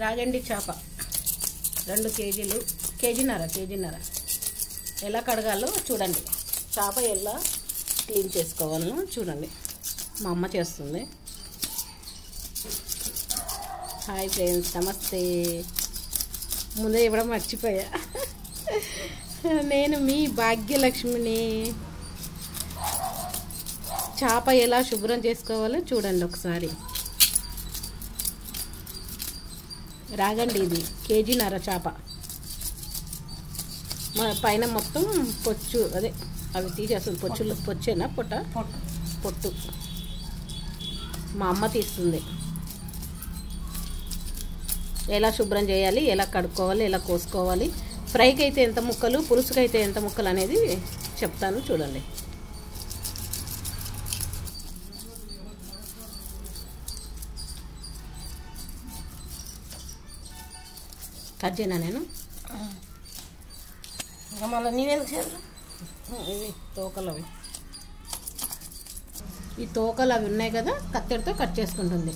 రాగండి చేప. రెండు కేజీలు కేజీన్నర కేజీన్నర. ఎలా కడగాలో చూడండి. చేప ఎలా క్లీన్ చేసుకోవాలో చూడండి. మా అమ్మ చేస్తుంది. హాయ్ ఫ్రెండ్స్ నమస్తే. ముందే ఇవ్వడం మర్చిపోయా. నేను మీ భాగ్యలక్ష్మిని. చేప ఎలా శుభ్రం చేసుకోవాలో చూడండి ఒకసారి. రాగండి ఇది కేజీన్నర చేప మన పైన మొత్తం పొచ్చు అదే అవి తీసేస్తుంది పొచ్చులు పొచ్చేనా పొట్ట? పొట్టు. మా అమ్మ తీస్తుంది. ఎలా శుభ్రం చేయాలి ఎలా కడుక్కోవాలి ఎలా కోసుకోవాలి ఫ్రైకి అయితే ఎంత ముక్కలు పులుసుకి అయితే ఎంత ముక్కలు అనేది చెప్తాను చూడండి. కట్ చేయనా నేను? ఇంకా మళ్ళీ నీవెందుకు చేయాలి? ఇవి తోకలు అవి. ఈ తోకలు అవి ఉన్నాయి కదా కత్తెరతో కట్ చేసుకుంటుంది.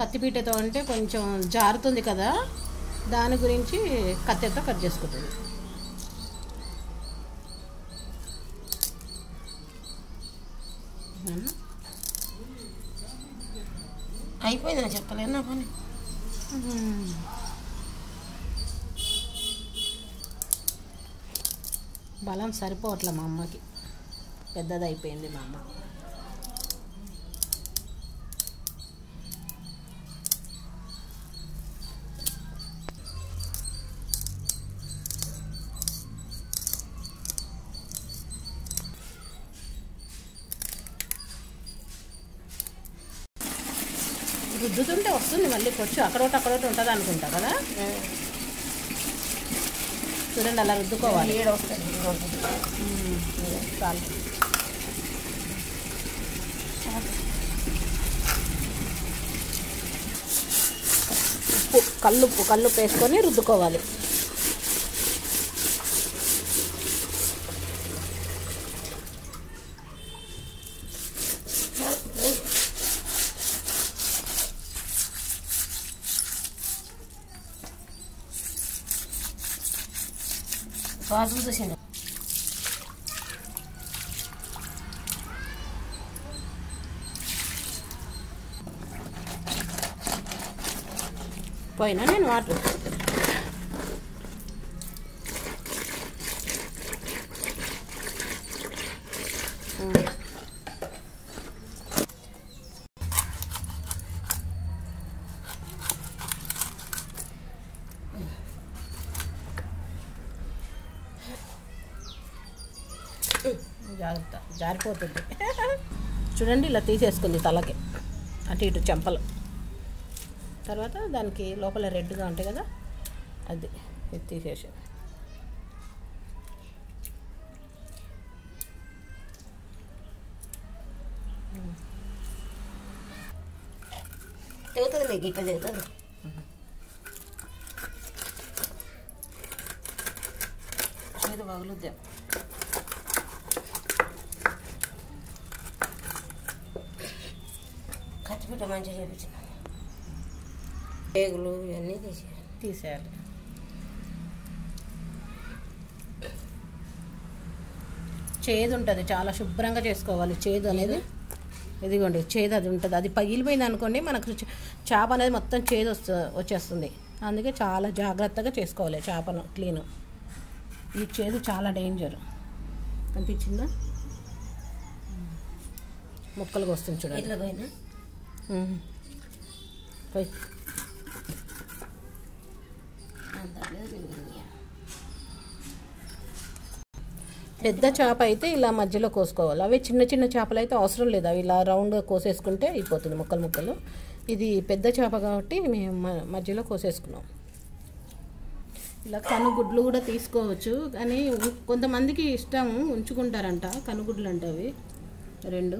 కత్తిపీటతో అంటే కొంచెం జారుతుంది కదా దాని గురించి కత్తెరతో కట్ చేసుకుంటుంది? అయిపోయింది నేను చెప్పలేను నా పని. బలం సరిపోవట్లే మా అమ్మకి. పెద్దదైపోయింది మా అమ్మ. రుద్దుతుంటే వస్తుంది మళ్ళీ పొచ్చు అక్కడోటి అక్కడోటి ఉంటుంది అనుకుంటా కదా? చూడండి అలా రుద్దుకోవాలి. ఉప్పు కల్లుప్పు కల్లుప్పు వేసుకొని రుద్దుకోవాలి. గాజు చూసిండు పోయినా నేను వాటర్ ఉమ్. జాగ్రత్త జారిపోతుంది. చూడండి ఇలా తీసేసుకుంది తలకి. అటు ఇటు చెంపలు. తర్వాత దానికి లోపల రెడ్గా ఉంటాయి కదా అది ఇది తీసేసి. తెగుతుంది మీకు ఇక్కడ తెగుతుంది? ఏదో పగులుద్దాం ఖర్చుపెట్ట మంచిగా చేపించిన. పేగులు ఇవన్నీ తీసేయాలి. తీసేయాలి. చేదు ఉంటుంది చాలా శుభ్రంగా చేసుకోవాలి. చేదు అనేది ఇదిగోండి చేదు అది ఉంటుంది. అది పగిలిపోయింది అనుకోండి మనకు చేప అనేది మొత్తం చేదు వస్తు వచ్చేస్తుంది. అందుకే చాలా జాగ్రత్తగా చేసుకోవాలి చేపను క్లీన్. ఈ చేదు చాలా డేంజర్. కనిపించిందా ముక్కలుగా వస్తుంది చూడండి. పోయి. పెద్ద చేప అయితే ఇలా మధ్యలో కోసుకోవాలి. అవి చిన్న చిన్న చేపలు అయితే అవసరం లేదు. అవి ఇలా రౌండ్గా కోసేసుకుంటే అయిపోతుంది ముక్కలు ముక్కలు. ఇది పెద్ద చేప కాబట్టి మేము మధ్యలో కోసేసుకున్నాం. ఇలా కనుగుడ్లు కూడా తీసుకోవచ్చు. కానీ కొంతమందికి ఇష్టం ఉంచుకుంటారంట. కనుగుడ్లు అంటే అవి రెండు.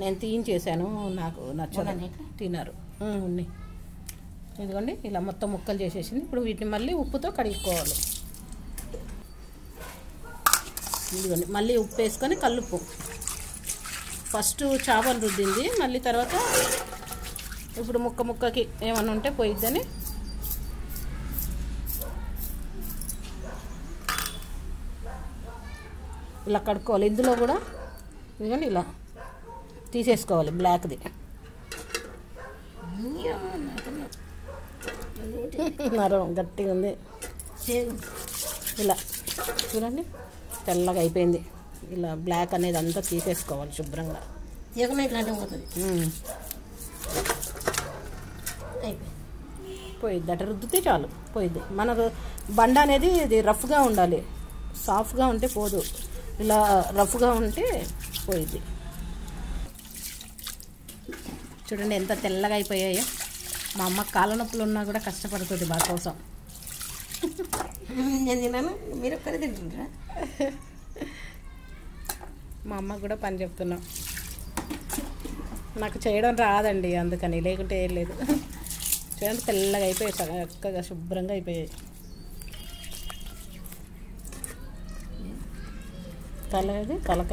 నేను తీయించేసాను నాకు నచ్చదు. ఉన్నాయా ఇట్లా? తినరు. ఉన్నాయి. ఇదిగోండి ఇలా మొత్తం ముక్కలు చేసేసింది. ఇప్పుడు వీటిని మళ్ళీ ఉప్పుతో కడుక్కోవాలి. ఇదిగోండి మళ్ళీ ఉప్పు వేసుకొని కల్లుప్పు. ఫస్ట్ చేపలు రుద్దింది మళ్ళీ తర్వాత ఇప్పుడు ముక్క ముక్కకి ఏమన్నా ఉంటే పోయిద్దని. ఇలా కడుక్కోవాలి. ఇందులో కూడా ఇదిగోండి ఇలా తీసేసుకోవాలి బ్లాక్ది. నరం గట్టిగా ఉంది. ఇలా. చూడండి తెల్లగా అయిపోయింది. ఇలా బ్లాక్ అనేది అంతా తీసేసుకోవాలి శుభ్రంగా. పోయిద్ది అట రుద్దితే చాలు పోయిద్ది. మన బండ అనేది ఇది రఫ్గా ఉండాలి. సాఫ్ట్గా ఉంటే పోదు. ఇలా రఫ్గా ఉంటే పోయిద్ది. చూడండి ఎంత తెల్లగా అయిపోయాయో. మా అమ్మ కాళ్ళ నొప్పులు ఉన్నా కూడా కష్టపడుతుంది మా కోసం. నేను తిన్నాను? మీరు ఒక్కరే తింటుంటారా మా అమ్మకు కూడా పని చెప్తున్నాం. నాకు చేయడం రాదండి అందుకని లేకుంటే ఏం లేదు. చూడండి తెల్లగా అయిపోయాయి చక్కగా శుభ్రంగా అయిపోయాయి. తల తలకాయ